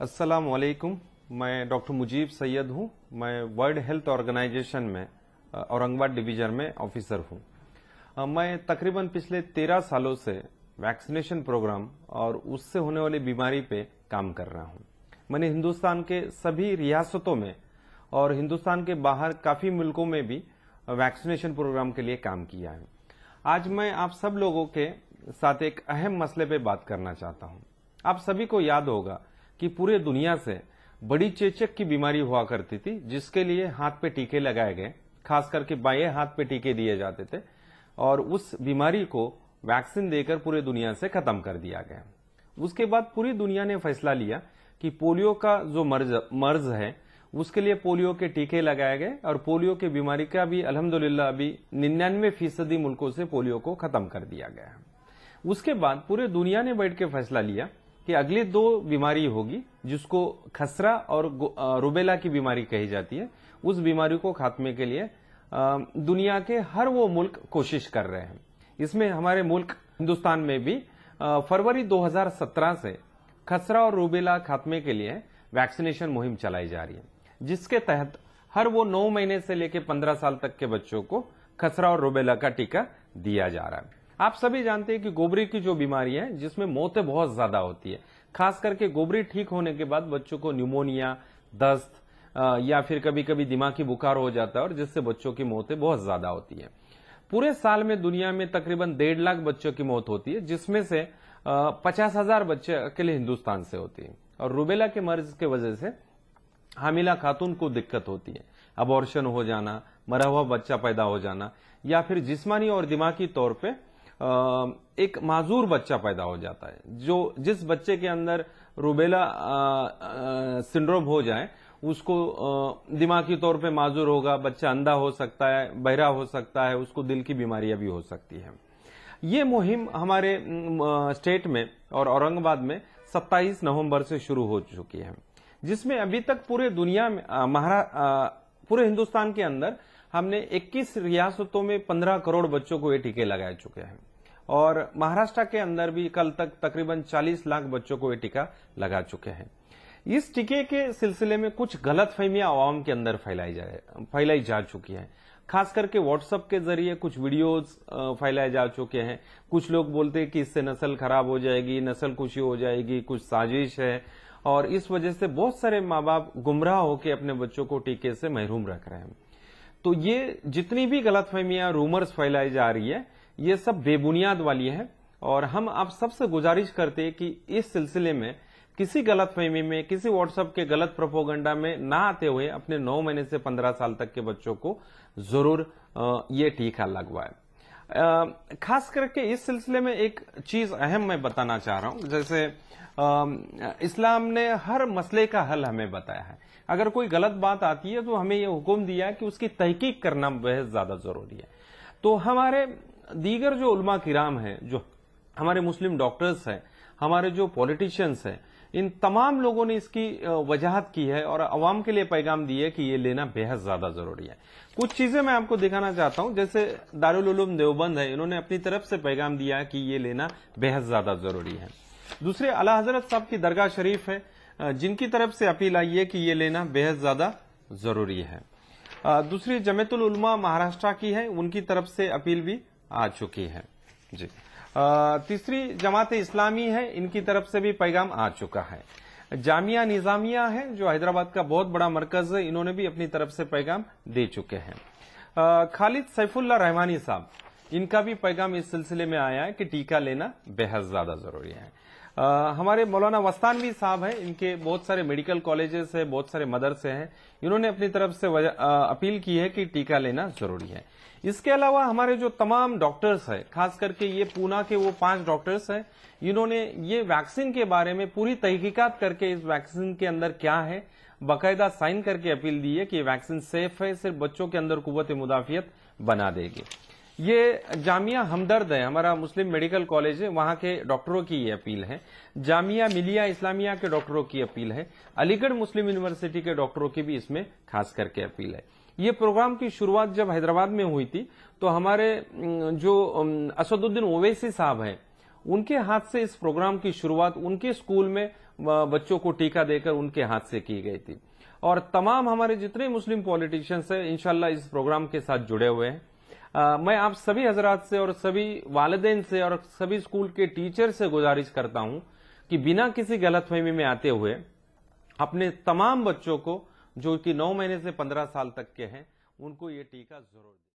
अस्सलाम वालेकुम मैं डॉक्टर मुजीब सैयद हूँ। मैं वर्ल्ड हेल्थ ऑर्गेनाइजेशन में औरंगाबाद डिवीज़न में ऑफिसर हूँ। मैं तकरीबन पिछले तेरह सालों से वैक्सीनेशन प्रोग्राम और उससे होने वाली बीमारी पे काम कर रहा हूँ। मैंने हिंदुस्तान के सभी रियासतों में और हिंदुस्तान के बाहर काफ़ी मुल्कों में भी वैक्सीनेशन प्रोग्राम के लिए काम किया है। आज मैं आप सब लोगों के साथ एक अहम मसले पे बात करना चाहता हूँ। आप सभी को याद होगा कि पूरे दुनिया से बड़ी चेचक की बीमारी हुआ करती थी, जिसके लिए हाथ पे टीके लगाए गए खास करके बाएँ हाथ पे टीके दिए जाते थे, और उस बीमारी को वैक्सीन देकर पूरे दुनिया से खत्म कर दिया गया। उसके बाद पूरी दुनिया ने फैसला लिया कि पोलियो का जो मर्ज मर्ज है, उसके लिए पोलियो के टीके लगाए गए, और पोलियो की बीमारी का भी, अल्हम्दुलिल्लाह, अभी निन्यानवे फ़ीसदी मुल्कों से पोलियो को खत्म कर दिया गया है। उसके बाद पूरे दुनिया ने बैठ के फैसला लिया कि अगली दो बीमारी होगी, जिसको खसरा और रुबेला की बीमारी कही जाती है, उस बीमारी को खात्मे के लिए दुनिया के हर वो मुल्क कोशिश कर रहे हैं। इसमें हमारे मुल्क हिंदुस्तान में भी फरवरी 2017 से खसरा और रूबेला खात्मे के लिए वैक्सीनेशन मुहिम चलाई जा रही है, जिसके तहत हर वो नौ महीने से लेकर पंद्रह साल तक के बच्चों को खसरा और रूबेला का टीका दिया जा रहा है। आप सभी जानते हैं कि गोबरी की जो बीमारी है जिसमें मौतें बहुत ज़्यादा होती है खास करके गोबरी ठीक होने के बाद बच्चों को न्यूमोनिया दस्त या फिर कभी कभी दिमागी बुखार हो जाता है और जिससे बच्चों की मौतें बहुत ज़्यादा होती है। पूरे साल में दुनिया में तकरीबन डेढ़ लाख बच्चों की मौत होती है जिसमें से पचास हज़ार बच्चे अकेले हिंदुस्तान से होती है। और रूबेला के मर्ज की वजह से हामिला खातून को दिक्कत होती है। अबॉर्शन हो जाना मरा हुआ बच्चा पैदा हो जाना या फिर जिस्मानी और दिमागी तौर पे अ, एक माजूर बच्चा पैदा हो जाता है, जो जिस बच्चे के अंदर रूबेला सिंड्रोम हो जाए, उसको दिमागी तौर पे माजूर होगा, बच्चा अंधा हो सकता है, बहरा हो सकता है, उसको दिल की बीमारियाँ भी हो सकती है। ये मुहिम हमारे स्टेट में और औरंगाबाद में 27 नवंबर से शुरू हो चुकी है, जिसमें अभी तक पूरे दुनिया में महारा पूरे हिंदुस्तान के अंदर हमने 21 रियासतों में 15 करोड़ बच्चों को ये टीके लगाए चुके हैं। और महाराष्ट्र के अंदर भी कल तक तकरीबन 40 लाख बच्चों को ये टीका लगा चुके हैं। इस टीके के सिलसिले में कुछ गलत फहमियाँ आवाम के अंदर फैलाई जा फैलाई जा चुकी है। खास करके व्हाट्सएप के ज़रिए कुछ वीडियोस फैलाए जा चुके हैं। कुछ लोग बोलते हैं कि इससे नस्ल खराब हो जाएगी, नस्ल खुशी हो जाएगी, कुछ साजिश है। और इस वजह से बहुत सारे माँ बाप गुमराह होकर अपने बच्चों को टीके से महरूम रख रहे हैं। तो ये जितनी भी गलतफहमियाँ रूमर्स फैलाई जा रही है, ये सब बेबुनियाद वाली है और हम आप सबसे गुजारिश करते हैं कि इस सिलसिले में किसी गलतफहमी में, किसी व्हाट्सएप के गलत प्रोपोगंडा में ना आते हुए अपने 9 महीने से पंद्रह साल तक के बच्चों को ज़रूर ये टीका लगवाए। खास करके इस सिलसिले में एक चीज़ अहम मैं बताना चाह रहा हूँ। जैसे इस्लाम ने हर मसले का हल हमें बताया है। अगर कोई गलत बात आती है तो हमें यह हुक्म दिया कि उसकी तहकीक करना बेहद ज़्यादा ज़रूरी है। तो हमारे दीगर जो उलमा किराम है, जो हमारे मुस्लिम डॉक्टर्स हैं, हमारे जो पॉलिटिशियंस हैं इन तमाम लोगों ने इसकी वजाहत की है और अवाम के लिए पैगाम दिए है कि ये लेना बेहद ज़्यादा ज़रूरी है। कुछ चीज़ें मैं आपको दिखाना चाहता हूँ, जैसे दारुल उलूम देवबंद है, इन्होंने अपनी तरफ़ से पैगाम दिया कि ये लेना बेहद ज़्यादा ज़रूरी है। दूसरे, अला हज़रत साहब की दरगाह शरीफ है। जिनकी तरफ़ से अपील आई है कि ये लेना बेहद ज़्यादा ज़रूरी है। दूसरी, जमेतुल उलमा महाराष्ट्र की है, उनकी तरफ़ से अपील भी आ चुकी है। जी। तीसरी जमात इस्लामी है, इनकी तरफ़ से भी पैगाम आ चुका है। जामिया निजामिया है, जो हैदराबाद का बहुत बड़ा मरकज है, इन्होंने भी अपनी तरफ़ से पैगाम दे चुके हैं। खालिद सैफुल्ला रहमानी साहब इनका भी पैगाम इस सिलसिले में आया है कि टीका लेना बेहद ज़्यादा ज़रूरी है। अ, हमारे मौलाना वस्तानवी साहब हैं इनके बहुत सारे मेडिकल कॉलेजेस है बहुत सारे मदरसे हैं। इन्होंने अपनी तरफ़ से अ, अपील की है कि टीका लेना ज़रूरी है। इसके अलावा हमारे जो तमाम डॉक्टर्स हैं खास करके ये पूना के वो पाँच डॉक्टर्स हैं इन्होंने ये वैक्सीन के बारे में पूरी तहकीकात करके इस वैक्सीन के अंदर क्या है बाकायदा साइन करके अपील दी है कि ये वैक्सीन सेफ़ है सिर्फ़ बच्चों के अंदर कुत मुदाफियत बना देगी। ये जामिया हमदर्द है। हमारा मुस्लिम मेडिकल कॉलेज है, वहाँ के डॉक्टरों की ये अपील है। जामिया मिलिया इस्लामिया के डॉक्टरों की अपील है। अलीगढ़ मुस्लिम यूनिवर्सिटी के डॉक्टरों की भी इसमें खास करके अपील है। ये प्रोग्राम की शुरुआत जब हैदराबाद में हुई थी तो हमारे जो असदुद्दीन ओवैसी साहब हैं, उनके हाथ से इस प्रोग्राम की शुरुआत उनके स्कूल में बच्चों को टीका देकर उनके हाथ से की गई थी। और तमाम हमारे जितने मुस्लिम पॉलिटिशियंस हैं, इंशाल्लाह इस प्रोग्राम के साथ जुड़े हुए हैं। आ, मैं आप सभी हजरात से और सभी वालदेन से और सभी स्कूल के टीचर से गुजारिश करता हूँ कि बिना किसी गलतफहमी में आते हुए अपने तमाम बच्चों को जो कि नौ महीने से पंद्रह साल तक के हैं उनको ये टीका ज़रूर